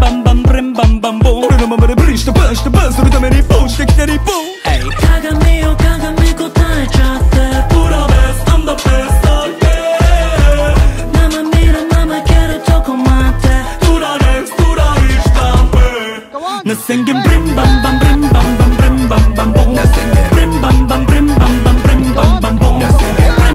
bam bam brim bam bam boom Brim brim brista basta basta boom boom Hey. Kagami best I'm the best brim bam bam brim